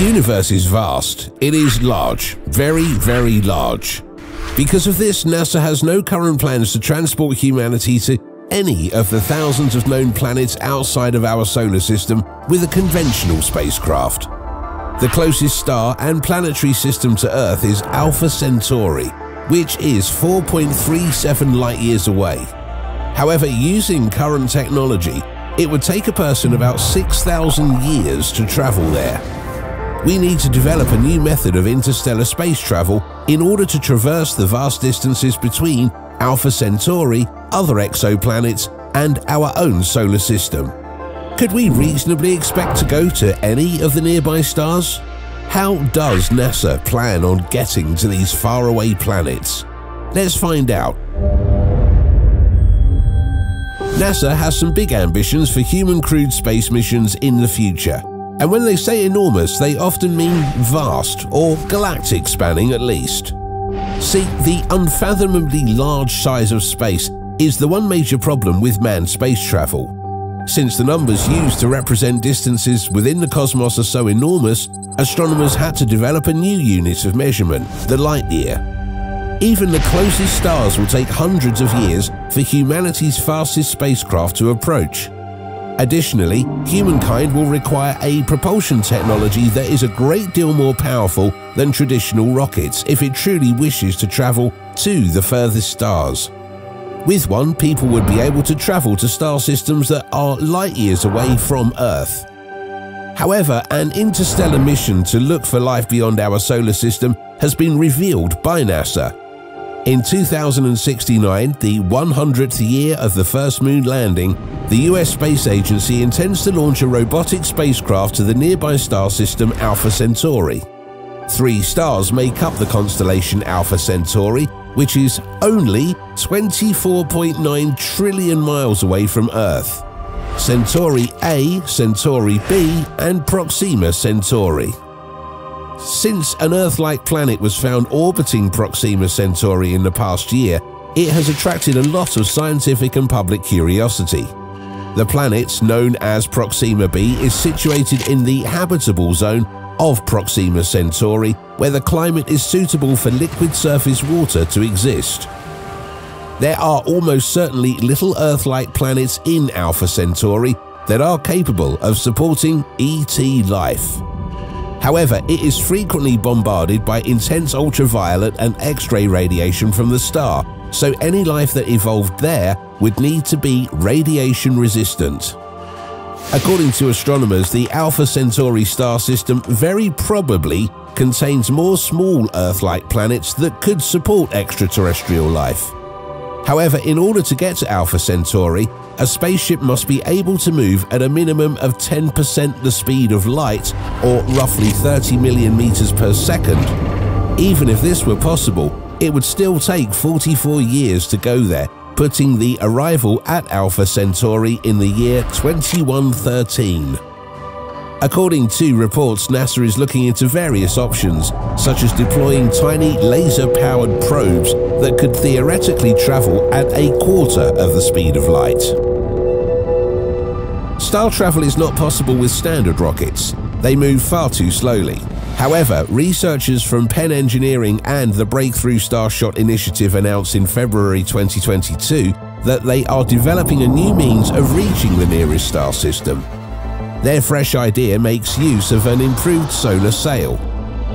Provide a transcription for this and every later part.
universe is vast. It is large, very, very large. Because of this, NASA has no current plans to transport humanity to any of the thousands of known planets outside of our solar system with a conventional spacecraft. The closest star and planetary system to Earth is Alpha Centauri, which is 4.37 light years away. However, using current technology, it would take a person about 6,000 years to travel there. We need to develop a new method of interstellar space travel in order to traverse the vast distances between Alpha Centauri, other exoplanets, and our own solar system. Could we reasonably expect to go to any of the nearby stars? How does NASA plan on getting to these faraway planets? Let's find out. NASA has some big ambitions for human crewed space missions in the future. And when they say enormous, they often mean vast or galactic spanning at least. See, the unfathomably large size of space is the one major problem with manned space travel. Since the numbers used to represent distances within the cosmos are so enormous, astronomers had to develop a new unit of measurement, the light year. Even the closest stars will take hundreds of years for humanity's fastest spacecraft to approach. Additionally, humankind will require a propulsion technology that is a great deal more powerful than traditional rockets if it truly wishes to travel to the furthest stars. With one, people would be able to travel to star systems that are light years away from Earth. However, an interstellar mission to look for life beyond our solar system has been revealed by NASA in 2069, the 100th year of the first moon landing, the US Space Agency intends to launch a robotic spacecraft to the nearby star system Alpha Centauri. Three stars make up the constellation Alpha Centauri, which is only 24.9 trillion miles away from Earth. Centauri A, Centauri B, and Proxima Centauri. Since an Earth-like planet was found orbiting Proxima Centauri in the past year, it has attracted a lot of scientific and public curiosity. The planet, known as Proxima b, is situated in the habitable zone of Proxima Centauri, where the climate is suitable for liquid surface water to exist. There are almost certainly little Earth-like planets in Alpha Centauri that are capable of supporting ET life. However, it is frequently bombarded by intense ultraviolet and X-ray radiation from the star, so any life that evolved there would need to be radiation resistant. According to astronomers, the Alpha Centauri star system very probably contains more small Earth-like planets that could support extraterrestrial life. However, in order to get to Alpha Centauri, a spaceship must be able to move at a minimum of 10% the speed of light, or roughly 30 million meters per second. Even if this were possible, it would still take 44 years to go there, putting the arrival at Alpha Centauri in the year 2113. According to reports, NASA is looking into various options, such as deploying tiny laser-powered probes that could theoretically travel at a quarter of the speed of light. Star travel is not possible with standard rockets. They move far too slowly. However, researchers from Penn Engineering and the Breakthrough Starshot Initiative announced in February 2022 that they are developing a new means of reaching the nearest star system. Their fresh idea makes use of an improved solar sail.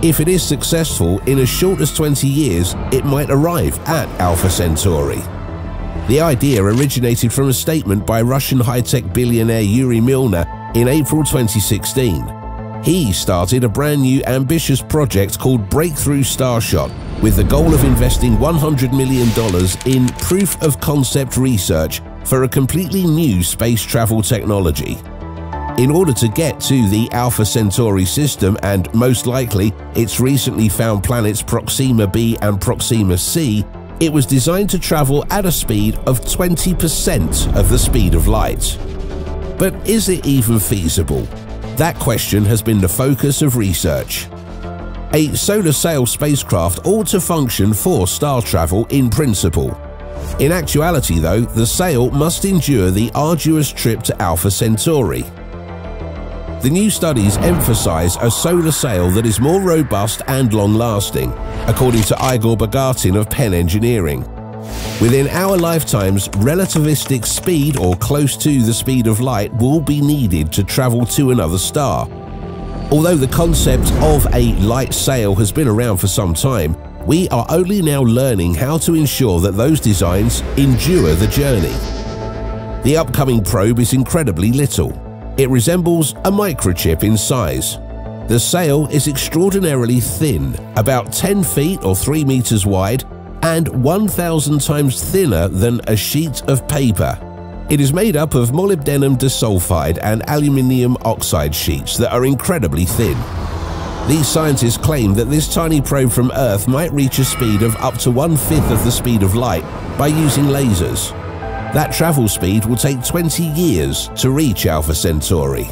If it is successful, in as short as 20 years, it might arrive at Alpha Centauri. The idea originated from a statement by Russian high-tech billionaire Yuri Milner in April 2016. He started a brand new ambitious project called Breakthrough Starshot with the goal of investing $100 million in proof of concept research for a completely new space travel technology. In order to get to the Alpha Centauri system and most likely its recently found planets Proxima b and Proxima c, it was designed to travel at a speed of 20% of the speed of light. But is it even feasible? That question has been the focus of research. A solar sail spacecraft ought to function for star travel in principle. In actuality though, the sail must endure the arduous trip to Alpha Centauri. The new studies emphasize a solar sail that is more robust and long-lasting, according to Igor Bargatin of Penn Engineering. Within our lifetimes, relativistic speed or close to the speed of light will be needed to travel to another star. Although the concept of a light sail has been around for some time, we are only now learning how to ensure that those designs endure the journey. The upcoming probe is incredibly little, it resembles a microchip in size. The sail is extraordinarily thin, about 10 feet or 3 meters wide, and 1,000 times thinner than a sheet of paper. It is made up of molybdenum disulfide and aluminium oxide sheets that are incredibly thin. These scientists claim that this tiny probe from Earth might reach a speed of up to one-fifth of the speed of light by using lasers. That travel speed will take 20 years to reach Alpha Centauri.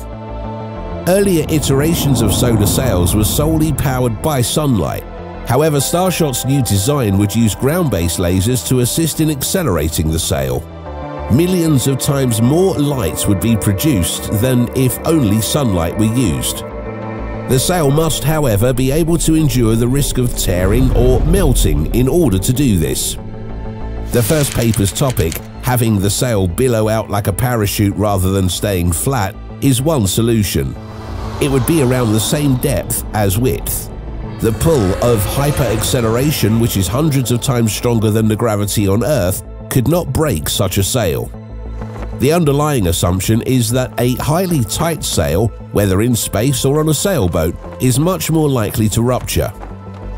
Earlier iterations of solar sails were solely powered by sunlight. However, Starshot's new design would use ground-based lasers to assist in accelerating the sail. Millions of times more light would be produced than if only sunlight were used. The sail must, however, be able to endure the risk of tearing or melting in order to do this. The first paper's topic having the sail billow out like a parachute rather than staying flat is one solution. It would be around the same depth as width. The pull of hyperacceleration, which is hundreds of times stronger than the gravity on Earth, could not break such a sail. The underlying assumption is that a highly tight sail, whether in space or on a sailboat, is much more likely to rupture.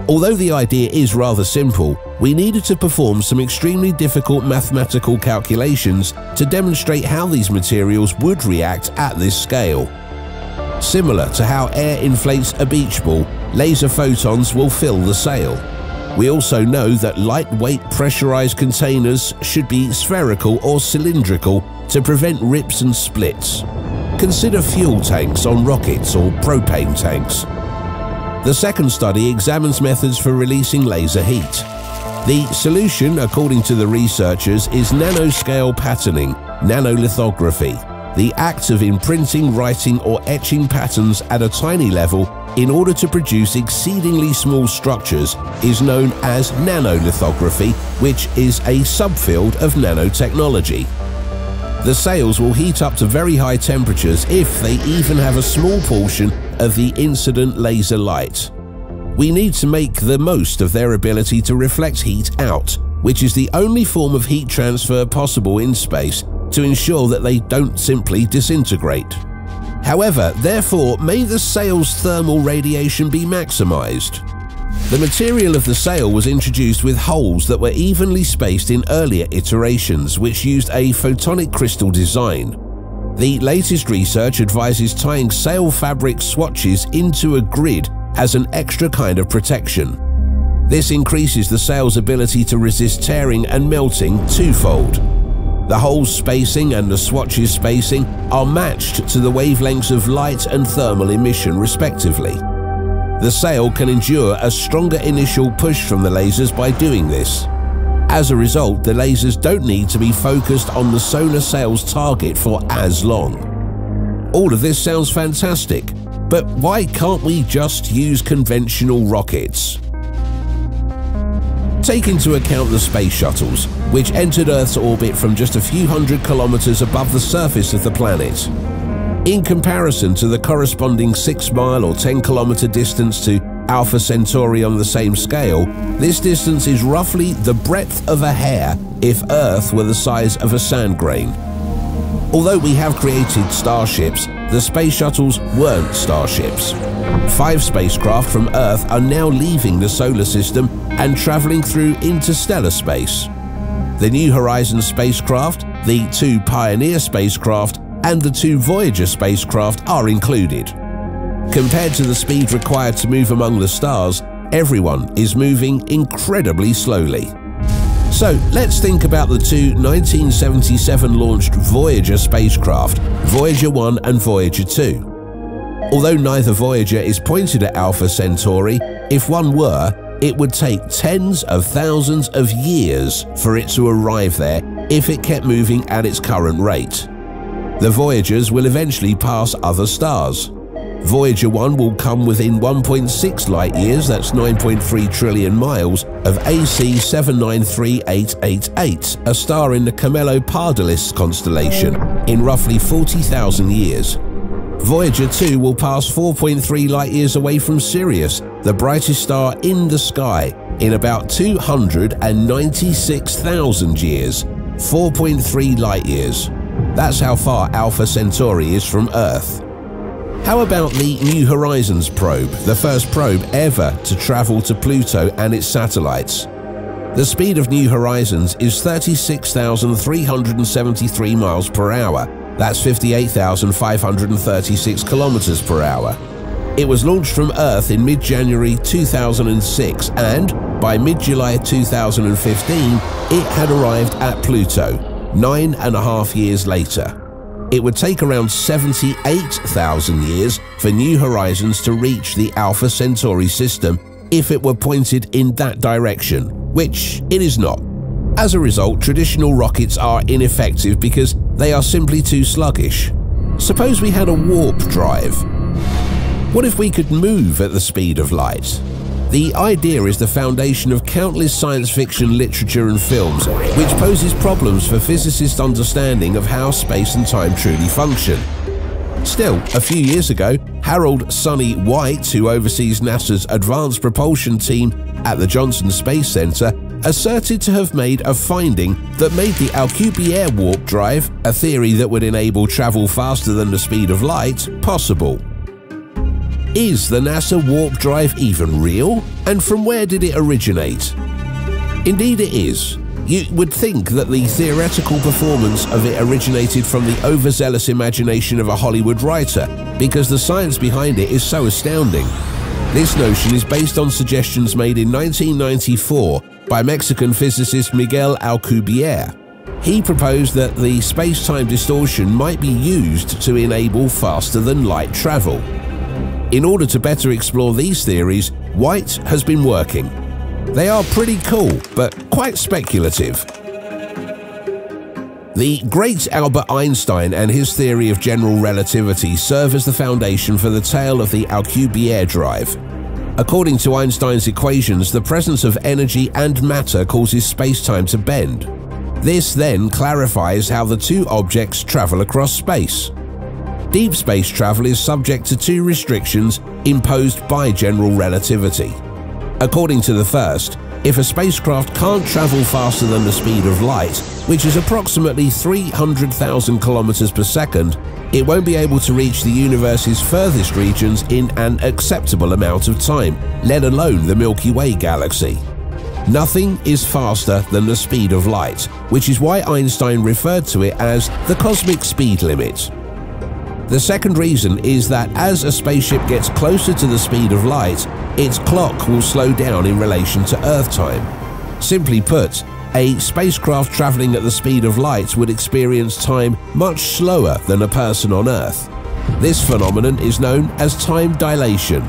Although the idea is rather simple, we needed to perform some extremely difficult mathematical calculations to demonstrate how these materials would react at this scale. Similar to how air inflates a beach ball, laser photons will fill the sail. We also know that lightweight pressurized containers should be spherical or cylindrical to prevent rips and splits. Consider fuel tanks on rockets or propane tanks. The second study examines methods for releasing laser heat. The solution, according to the researchers, is nanoscale patterning, nanolithography, the act of imprinting, writing or etching patterns at a tiny level in order to produce exceedingly small structures is known as nanolithography, which is a subfield of nanotechnology. The sails will heat up to very high temperatures if they even have a small portion of the incident laser light. We need to make the most of their ability to reflect heat out, which is the only form of heat transfer possible in space to ensure that they don't simply disintegrate. However, therefore, may the sail's thermal radiation be maximized. The material of the sail was introduced with holes that were evenly spaced in earlier iterations, which used a photonic crystal design. The latest research advises tying sail fabric swatches into a grid as an extra kind of protection. This increases the sail's ability to resist tearing and melting twofold. The holes spacing and the swatches spacing are matched to the wavelengths of light and thermal emission respectively. The sail can endure a stronger initial push from the lasers by doing this. As a result, the lasers don't need to be focused on the solar sail's target for as long. All of this sounds fantastic, but why can't we just use conventional rockets? Take into account the space shuttles, which entered Earth's orbit from just a few hundred kilometers above the surface of the planet. In comparison to the corresponding 6 mile or 10 kilometer distance to Alpha Centauri on the same scale, this distance is roughly the breadth of a hair if Earth were the size of a sand grain. Although we have created starships, the space shuttles weren't starships. Five spacecraft from Earth are now leaving the solar system and traveling through interstellar space. The New Horizons spacecraft, the two Pioneer spacecraft, and the two Voyager spacecraft are included. Compared to the speed required to move among the stars, everyone is moving incredibly slowly. So let's think about the two 1977 launched Voyager spacecraft, Voyager 1 and Voyager 2. Although neither Voyager is pointed at Alpha Centauri, if one were, it would take tens of thousands of years for it to arrive there if it kept moving at its current rate. The Voyagers will eventually pass other stars. Voyager 1 will come within 1.6 light years, that's 9.3 trillion miles, of AC 793888, a star in the Camelopardalis constellation, in roughly 40,000 years. Voyager 2 will pass 4.3 light years away from Sirius, the brightest star in the sky, in about 296,000 years, 4.3 light years. That's how far Alpha Centauri is from Earth. How about the New Horizons probe, the first probe ever to travel to Pluto and its satellites? The speed of New Horizons is 36,373 miles per hour. That's 58,536 kilometers per hour. It was launched from Earth in mid-January 2006 and, by mid-July 2015, it had arrived at Pluto, nine and a half years later. It would take around 78,000 years for New Horizons to reach the Alpha Centauri system if it were pointed in that direction, which it is not. As a result, traditional rockets are ineffective because they are simply too sluggish. Suppose we had a warp drive. What if we could move at the speed of light? The idea is the foundation of countless science fiction literature and films, which poses problems for physicists' understanding of how space and time truly function. Still, a few years ago, Harold Sonny White, who oversees NASA's Advanced Propulsion Team at the Johnson Space Center, asserted to have made a finding that made the Alcubierre warp drive, a theory that would enable travel faster than the speed of light, possible. Is the NASA warp drive even real? And from where did it originate? Indeed it is. You would think that the theoretical performance of it originated from the overzealous imagination of a Hollywood writer, because the science behind it is so astounding. This notion is based on suggestions made in 1994 by Mexican physicist Miguel Alcubierre. He proposed that the space-time distortion might be used to enable faster-than-light travel. In order to better explore these theories, White has been working. They are pretty cool, but quite speculative. The great Albert Einstein and his theory of general relativity serve as the foundation for the tale of the Alcubierre drive. According to Einstein's equations, the presence of energy and matter causes space-time to bend. This then clarifies how the two objects travel across space. Deep space travel is subject to two restrictions imposed by general relativity. According to the first, if a spacecraft can't travel faster than the speed of light, which is approximately 300,000 kilometers per second, it won't be able to reach the universe's furthest regions in an acceptable amount of time, let alone the Milky Way galaxy. Nothing is faster than the speed of light, which is why Einstein referred to it as the cosmic speed limit. The second reason is that as a spaceship gets closer to the speed of light, its clock will slow down in relation to Earth time. Simply put, a spacecraft traveling at the speed of light would experience time much slower than a person on Earth. This phenomenon is known as time dilation.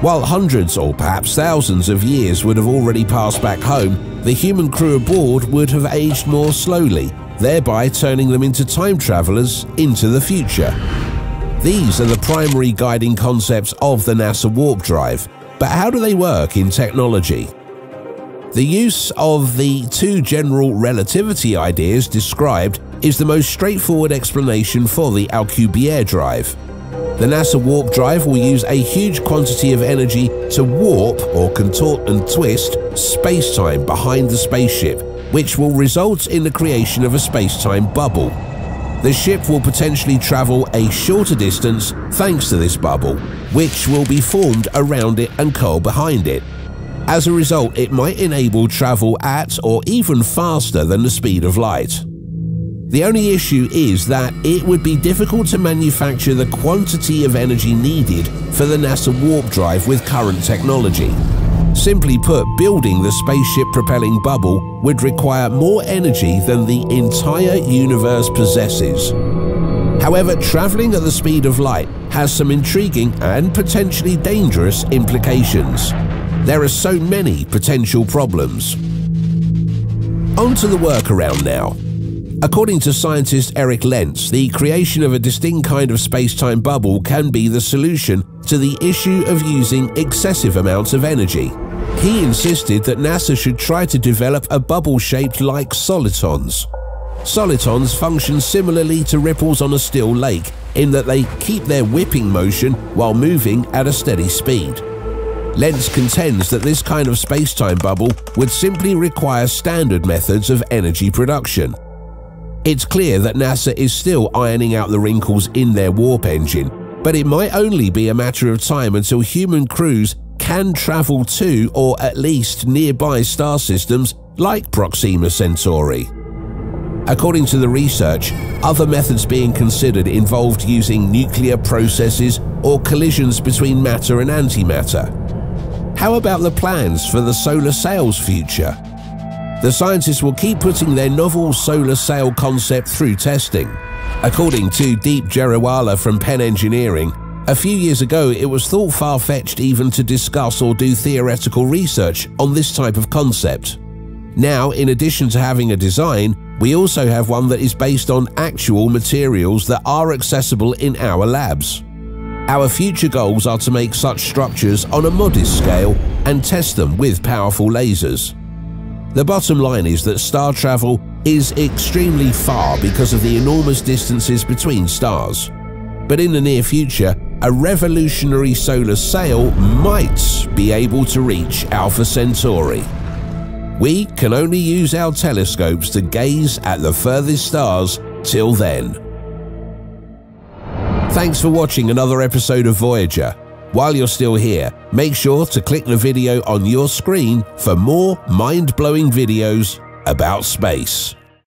While hundreds or perhaps thousands of years would have already passed back home, the human crew aboard would have aged more slowly thereby turning them into time travelers into the future. These are the primary guiding concepts of the NASA warp drive, but how do they work in technology? The use of the two general relativity ideas described is the most straightforward explanation for the Alcubierre drive. The NASA warp drive will use a huge quantity of energy to warp or contort and twist space-time behind the spaceship which will result in the creation of a space-time bubble. The ship will potentially travel a shorter distance thanks to this bubble, which will be formed around it and curl behind it. As a result, it might enable travel at or even faster than the speed of light. The only issue is that it would be difficult to manufacture the quantity of energy needed for the NASA warp drive with current technology. Simply put, building the spaceship propelling bubble would require more energy than the entire universe possesses. However, travelling at the speed of light has some intriguing and potentially dangerous implications. There are so many potential problems. On to the workaround now. According to scientist Erik Lentz, the creation of a distinct kind of space-time bubble can be the solution to the issue of using excessive amounts of energy. He insisted that NASA should try to develop a bubble shaped like solitons. Solitons function similarly to ripples on a still lake in that they keep their whipping motion while moving at a steady speed. Lentz contends that this kind of space-time bubble would simply require standard methods of energy production. It's clear that NASA is still ironing out the wrinkles in their warp engine, but it might only be a matter of time until human crews can travel to or at least nearby star systems like Proxima Centauri. According to the research, other methods being considered involved using nuclear processes or collisions between matter and antimatter. How about the plans for the solar sail's future? The scientists will keep putting their novel solar sail concept through testing. According to Deep Jariwala from Penn Engineering, a few years ago it was thought far-fetched even to discuss or do theoretical research on this type of concept. Now, in addition to having a design, we also have one that is based on actual materials that are accessible in our labs. Our future goals are to make such structures on a modest scale and test them with powerful lasers. The bottom line is that star travel is extremely far because of the enormous distances between stars. But in the near future, a revolutionary solar sail might be able to reach Alpha Centauri. We can only use our telescopes to gaze at the furthest stars till then. Thanks for watching another episode of Voyager. While you're still here, make sure to click the video on your screen for more mind-blowing videos about space.